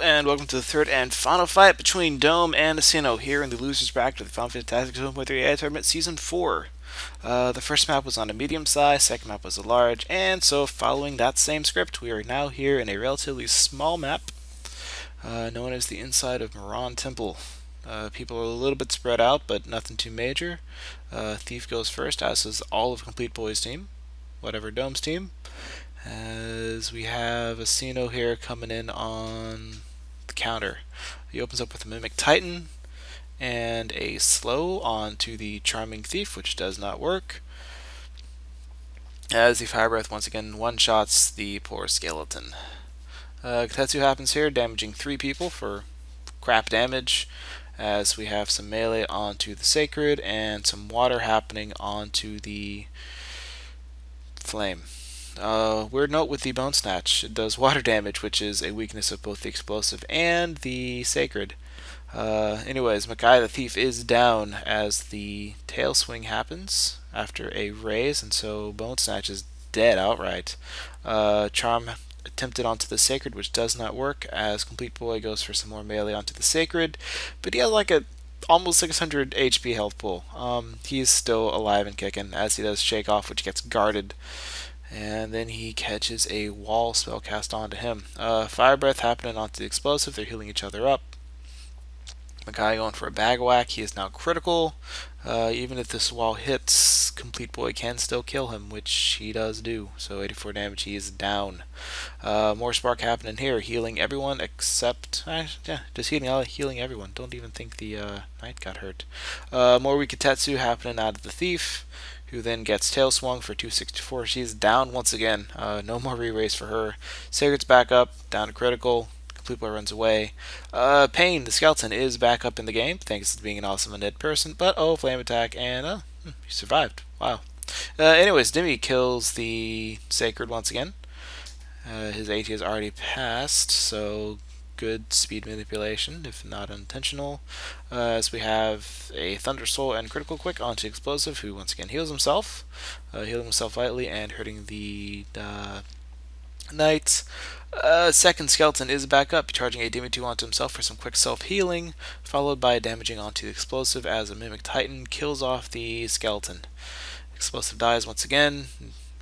to the third and final fight between Dome and Aesino here in the losers bracket of the Final Fantasy Tactics 1.3 AI Tournament Season 4. Uh, the first map was on a medium size, second map was a large, and so following that same script, we are now here in a relatively small map uh, known as the inside of Murond Temple. Uh, people are a little bit spread out, but nothing too major. Uh, Thief goes first, as is all of Complete Boys team, whatever Dome's team. As we have Aesino here coming in on the counter. He opens up with a Mimic Titan and a slow onto the Charming Thief, which does not work. As the Fire Breath once again one-shots the poor skeleton. Uh, Kotetsu happens here, damaging three people for crap damage, as we have some melee onto the Sacred and some water happening onto the Flame. Uh, weird note with the Bone Snatch. It does water damage, which is a weakness of both the Explosive and the Sacred. Uh, anyways, Makai the Thief is down as the tail swing happens after a raise, and so Bone Snatch is dead outright. Uh, Charm attempted onto the Sacred, which does not work, as Complete Boy goes for some more melee onto the Sacred, but he has like a almost 600 HP health pool. Um, he's still alive and kicking, as he does Shake Off, which gets guarded and then he catches a wall spell cast onto him. Uh, fire breath happening onto the explosive. They're healing each other up. Makai going for a bag whack. He is now critical. Uh, even if this wall hits, Complete Boy can still kill him, which he does do. So 84 damage, he is down. Uh, more spark happening here, healing everyone except, uh, yeah, just healing healing everyone. Don't even think the uh, knight got hurt. Uh, more Rikutetsu happening out of the thief who then gets tail swung for 264. She's down once again. Uh, no more re-raise for her. Sacred's back up, down to critical. Complete Boy runs away. Uh, Pain, the skeleton, is back up in the game, thanks to being an awesome undead person. But, oh, flame attack, and, uh, hmm, he survived. Wow. Uh, anyways, Demi kills the Sacred once again. Uh, his AT has already passed, so good speed manipulation, if not intentional, uh, as we have a Thunder Soul and Critical Quick onto Explosive, who once again heals himself, uh, healing himself lightly and hurting the uh, Knight. Uh, second Skeleton is back up, charging a Demon 2 onto himself for some quick self-healing, followed by damaging onto the Explosive as a Mimic Titan kills off the Skeleton. Explosive dies once again,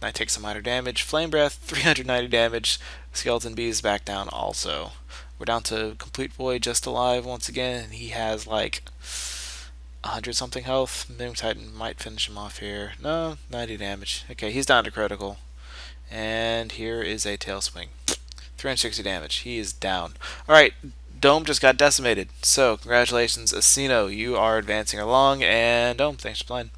Knight takes some minor damage. Flame Breath, 390 damage. Skeleton B is back down also. We're down to Complete Boy just alive once again, and he has like 100 something health. Mimic Titan might finish him off here. No, 90 damage. Okay, he's down to critical. And here is a tail swing. 360 damage. He is down. Alright, Dome just got decimated. So, congratulations, Aesino. You are advancing along, and Dome, thanks for playing.